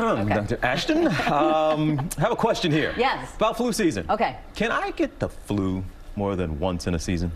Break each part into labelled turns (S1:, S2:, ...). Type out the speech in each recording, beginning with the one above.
S1: Dr. Ashton. Um, I have a question here.
S2: Yes.
S1: About flu season.
S2: Okay.
S1: Can I get the flu more than once in a season?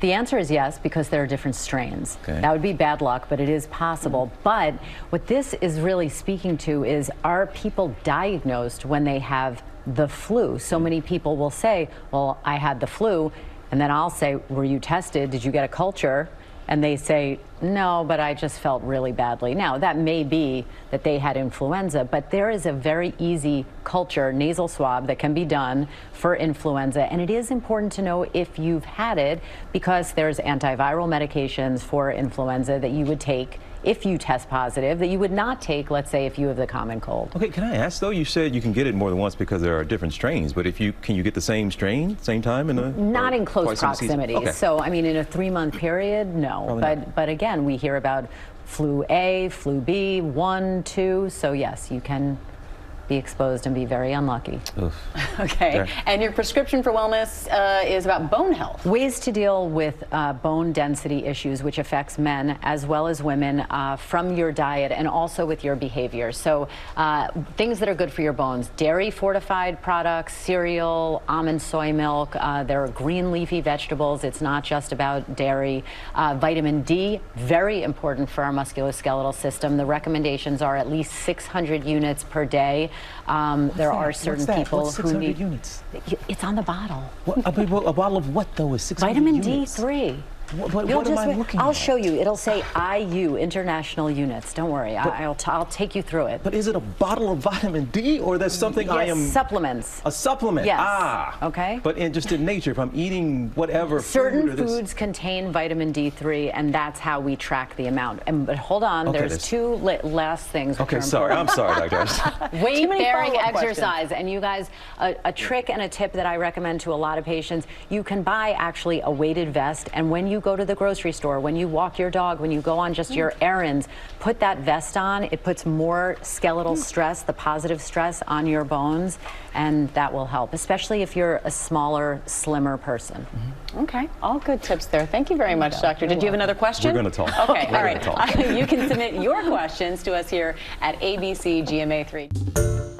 S2: The answer is yes, because there are different strains.
S1: Okay.
S2: That would be bad luck, but it is possible. But what this is really speaking to is are people diagnosed when they have the flu? So many people will say, well, I had the flu. And then I'll say, were you tested? Did you get a culture? And they say, no, but I just felt really badly. Now, that may be that they had influenza, but there is a very easy culture nasal swab that can be done for influenza. And it is important to know if you've had it because there's antiviral medications for influenza that you would take if you test positive that you would not take, let's say, if you have the common cold.
S1: Okay, can I ask though? You said you can get it more than once because there are different strains, but if you can you get the same strain same time in a
S2: not in close
S1: twice in the season?
S2: proximity.
S1: Okay.
S2: So I mean, in a three-month period, no.
S1: Probably
S2: but
S1: not.
S2: but again, we hear about flu A, flu B, one, two. So yes, you can be exposed and be very unlucky.
S1: Oof.
S3: Okay.
S1: Okay.
S3: And your prescription for wellness uh, is about bone health.
S2: Ways to deal with uh, bone density issues, which affects men as well as women, uh, from your diet and also with your behavior. So, uh, things that are good for your bones dairy fortified products, cereal, almond soy milk. Uh, there are green leafy vegetables. It's not just about dairy. Uh, vitamin D, very important for our musculoskeletal system. The recommendations are at least 600 units per day. Um, there are certain people who need.
S1: units?
S2: It's on the bottle.
S1: What, a, bottle- a bottle of what though is 600
S2: Vitamin
S1: units?
S2: D3.
S1: What, what,
S2: You'll
S1: what am I looking
S2: I'll
S1: at?
S2: show you. It'll say IU, international units. Don't worry.
S1: But-
S2: I, I'll, t- I'll take you through it.
S1: But is it a bottle of vitamin D or that's something I
S2: yes,
S1: am
S2: supplements.
S1: a supplement?
S2: Yes.
S1: Ah.
S2: Okay.
S1: But in just in nature, if I'm eating whatever
S2: Certain
S1: food
S2: foods contain vitamin D3, and that's how we track the amount. And but hold on,
S1: Okay,
S2: there's
S1: there's-
S2: two last things.
S1: Okay, sorry. I'm sorry, Doctor.
S2: weight
S3: many
S2: bearing
S3: follow-up questions.
S2: exercise and you guys a, a trick and a tip that i recommend to a lot of patients you can buy actually a weighted vest and when you go to the grocery store when you walk your dog when you go on just your mm. errands put that vest on it puts more skeletal mm. stress the positive stress on your bones and that will help especially if you're a smaller slimmer person mm-hmm.
S3: Okay. All good tips there. Thank you very much, Doctor. Did you have another question?
S1: We're gonna talk.
S3: Okay. All right.
S1: talk.
S3: you can submit your questions to us here at ABC GMA3.